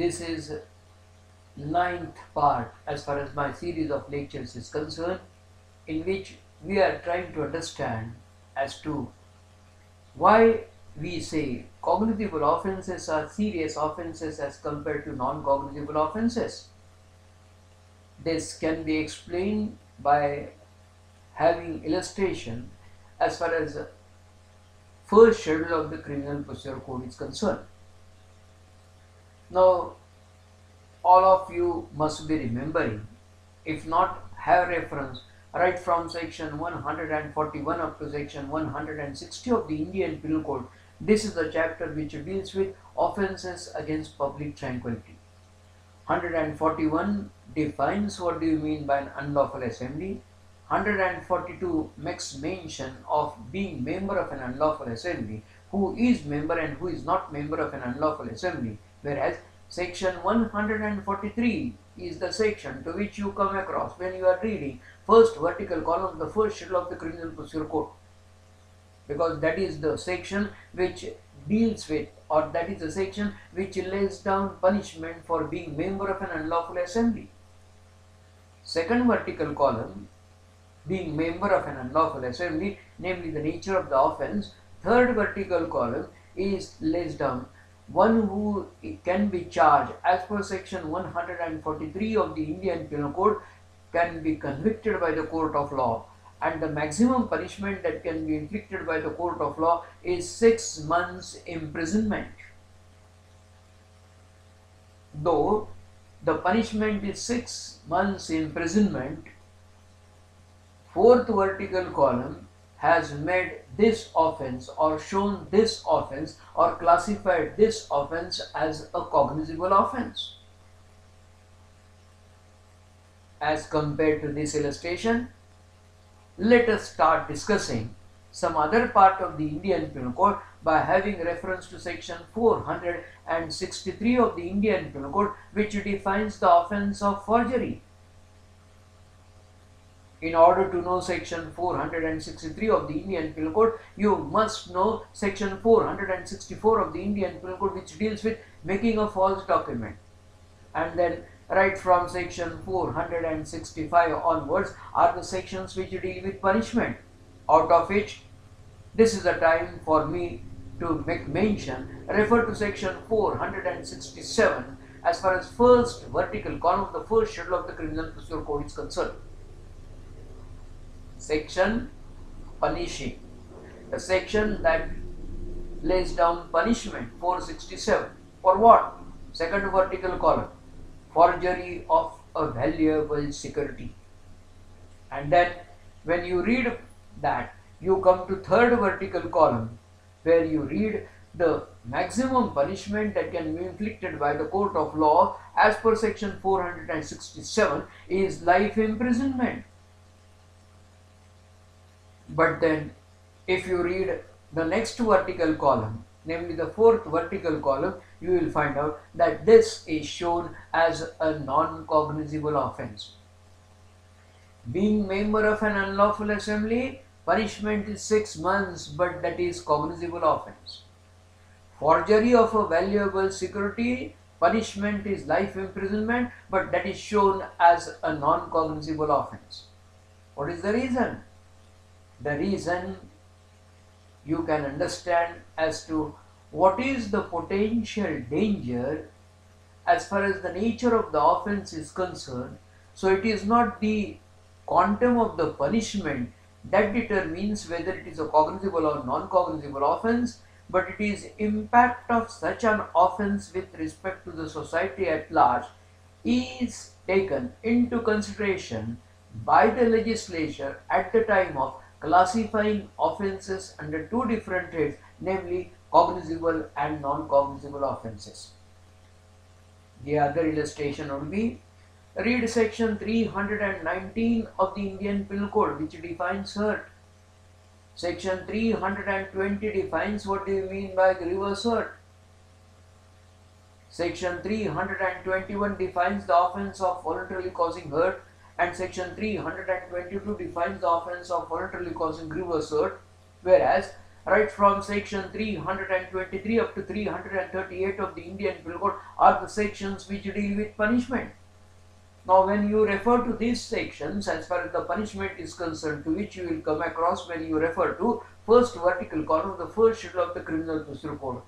this is ninth part as far as my series of lectures is concerned in which we are trying to understand as to why we say cognizable offenses are serious offenses as compared to non-cognizable offenses. This can be explained by having illustration as far as first schedule of the criminal procedure code is concerned. Now, all of you must be remembering, if not have reference, right from section 141 up to section 160 of the Indian Penal Code. This is the chapter which deals with offences against public tranquility. 141 defines what do you mean by an unlawful assembly. 142 makes mention of being member of an unlawful assembly, who is member and who is not member of an unlawful assembly, whereas section 143 is the section to which you come across when you are reading first vertical column, the first schedule of the Criminal Procedure Code. Because that is the section which deals with or that is the section which lays down punishment for being member of an unlawful assembly. Second vertical column, being member of an unlawful assembly, namely the nature of the offense. Third vertical column is lays down one who can be charged as per section 143 of the Indian Penal Code can be convicted by the court of law and the maximum punishment that can be inflicted by the court of law is 6 months imprisonment. Though the punishment is 6 months imprisonment, fourth vertical column has made this offense or shown this offense or classified this offense as a cognizable offense. As compared to this illustration, let us start discussing some other part of the Indian Penal Code by having reference to section 463 of the Indian Penal Code which defines the offense of forgery. In order to know section 463 of the Indian Penal Code, you must know section 464 of the Indian Penal Code which deals with making a false document. And then right from section 465 onwards are the sections which deal with punishment out of which this is the time for me to make mention refer to section 467 as far as first vertical column of the first schedule of the criminal procedure code is concerned section punishing the section that lays down punishment 467 for what second vertical column forgery of a valuable security. And then when you read that, you come to third vertical column where you read the maximum punishment that can be inflicted by the court of law as per section 467 is life imprisonment. But then if you read the next vertical column, namely the fourth vertical column, you will find out that this is shown as a non-cognizable offense. Being member of an unlawful assembly, punishment is 6 months but that is cognizable offense. Forgery of a valuable security, punishment is life imprisonment but that is shown as a non-cognizable offense. What is the reason? The reason you can understand as to what is the potential danger as far as the nature of the offense is concerned. So it is not the quantum of the punishment that determines whether it is a cognizable or non-cognizable offense, but it is impact of such an offense with respect to the society at large is taken into consideration by the legislature at the time of classifying offenses under two different heads, namely cognizable and non-cognizable offenses. The other illustration would be read section 319 of the Indian Penal Code which defines hurt. Section 320 defines what do you mean by grievous hurt. Section 321 defines the offense of voluntarily causing hurt and section 322 defines the offense of voluntarily causing grievous hurt whereas right from section 323 up to 338 of the Indian Penal Code are the sections which deal with punishment. Now, when you refer to these sections, as far as the punishment is concerned, to which you will come across when you refer to first vertical column, the first schedule of the Criminal Procedure Code.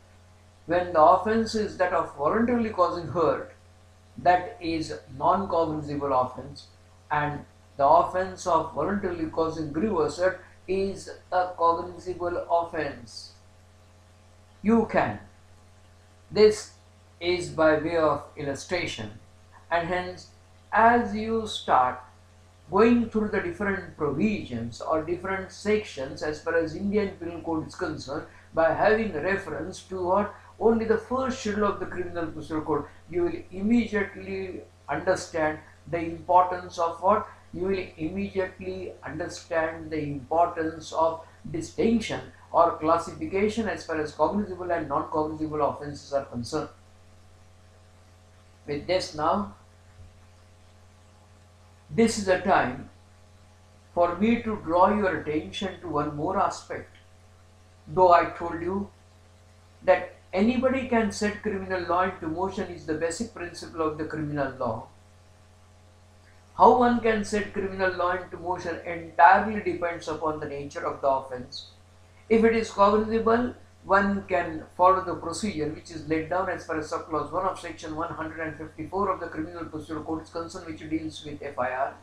When the offence is that of voluntarily causing hurt, that is non-cognizable offence, and the offence of voluntarily causing grievous hurt is a cognizable offence. You can. This is by way of illustration, and hence as you start going through the different provisions or different sections as far as Indian Penal Code is concerned by having reference to what only the first schedule of the Criminal Procedure Code you will immediately understand the importance of what you will immediately understand the importance of distinction or classification as far as cognizable and non-cognizable offences are concerned. With this now this is a time for me to draw your attention to one more aspect. Though I told you that anybody can set criminal law into motion is the basic principle of the criminal law. How one can set criminal law into motion entirely depends upon the nature of the offense. If it is cognizable, one can follow the procedure which is laid down as far as subclause 1 of section 154 of the criminal procedure code is concerned which deals with FIR.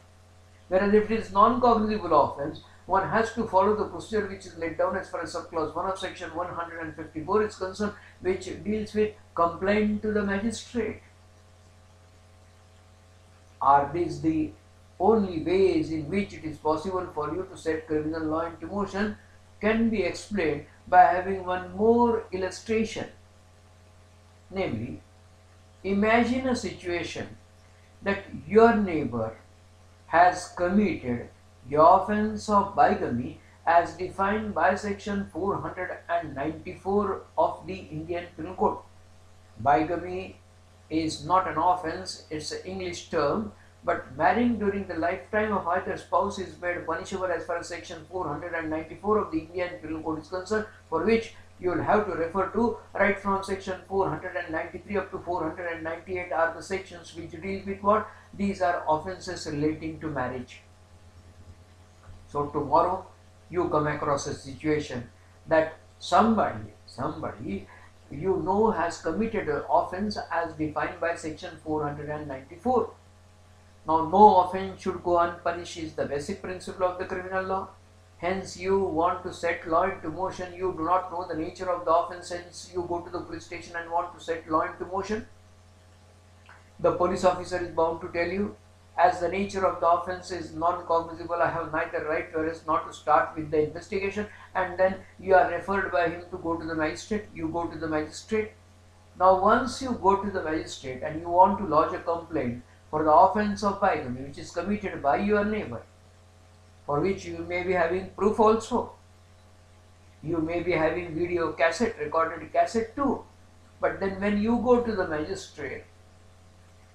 Whereas if it is non-cognizable offense, one has to follow the procedure which is laid down as far as subclause 1 of section 154 is concerned which deals with complaint to the magistrate. Are these the only ways in which it is possible for you to set criminal law into motion can be explained by having one more illustration. Namely, imagine a situation that your neighbor has committed the offense of bigamy as defined by section 494 of the Indian Penal Code. Bigamy is not an offense, it's an English term but marrying during the lifetime of either spouse is made punishable as far as section 494 of the Indian Penal Code is concerned, for which you will have to refer to right from section 493 up to 498 are the sections which deal with what? These are offences relating to marriage. So tomorrow you come across a situation that somebody, somebody you know has committed an offence as defined by section 494 now, no offense should go unpunished is the basic principle of the criminal law. Hence, you want to set law into motion. You do not know the nature of the offense, hence you go to the police station and want to set law into motion. The police officer is bound to tell you, as the nature of the offense is non-cognizable, I have neither right nor arrest not to start with the investigation and then you are referred by him to go to the magistrate, you go to the magistrate. Now once you go to the magistrate and you want to lodge a complaint, for the offense of bigamy which is committed by your neighbor, for which you may be having proof also. You may be having video cassette, recorded cassette too. But then when you go to the magistrate,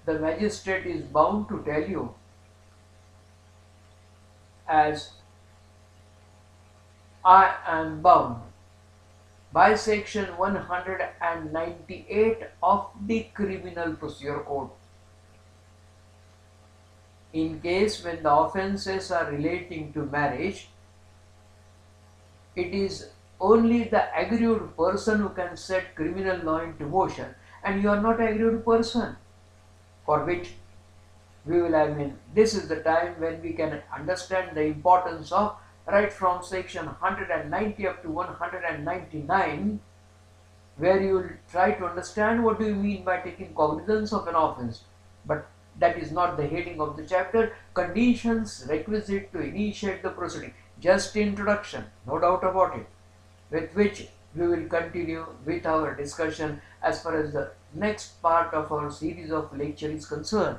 the magistrate is bound to tell you as I am bound by section 198 of the criminal procedure code. In case when the offences are relating to marriage, it is only the aggrieved person who can set criminal law into motion and you are not aggrieved person for which we will I mean this is the time when we can understand the importance of right from section 190 up to 199 where you will try to understand what do you mean by taking cognizance of an offense but that is not the heading of the chapter. Conditions requisite to initiate the proceeding. Just introduction, no doubt about it, with which we will continue with our discussion as far as the next part of our series of lecture is concerned.